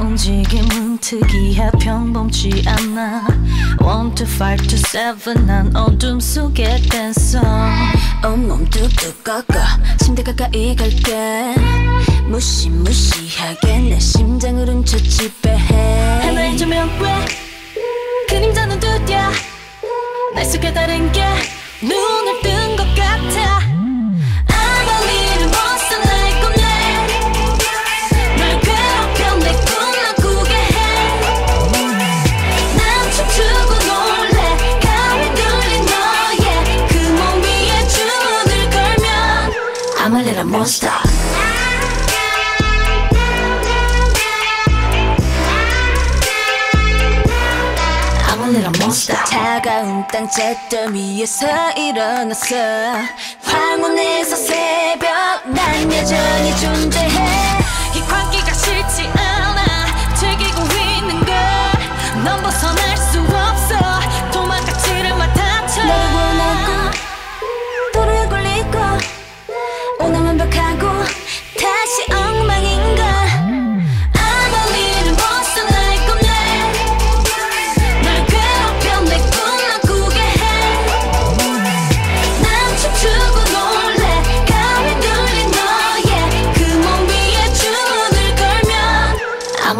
움직임은 특이해 평범치 않아. 1 to 5 to 7난 어둠 속에 댄서. 온몸 뚝뚝 꺾어 침대 가까이 갈게. 무시무시하게 내 심장을 훔쳐 지배해 하나의 조명 왜 그림자는 두드야 날 속에 다른 게 눈을 뜨 monster. Monster. 차가운 땅 잿더 위에서 일어났어 황혼에서 새벽 난 여전히 존재해 이 광기가 시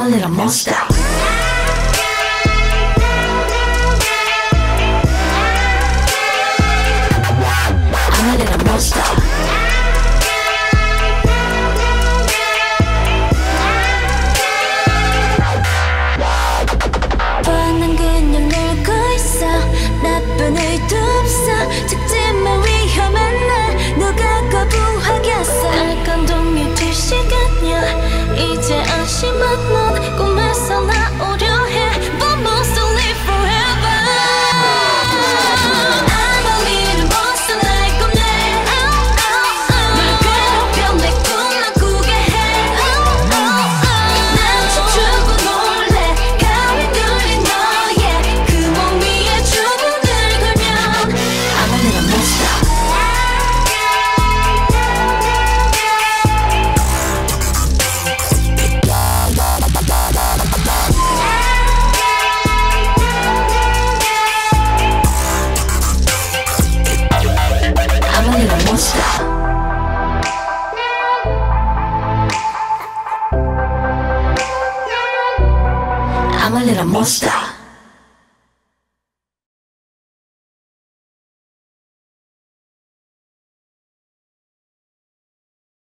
I'm a little monster. I'm a little monster.